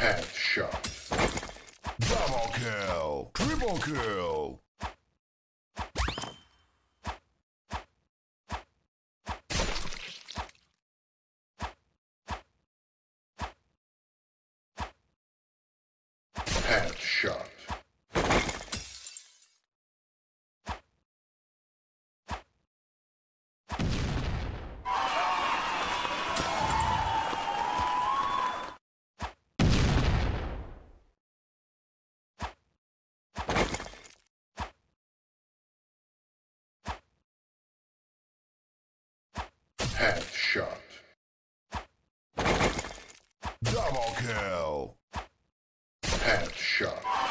Headshot. Double kill. Triple kill. Headshot. Double kill. Headshot.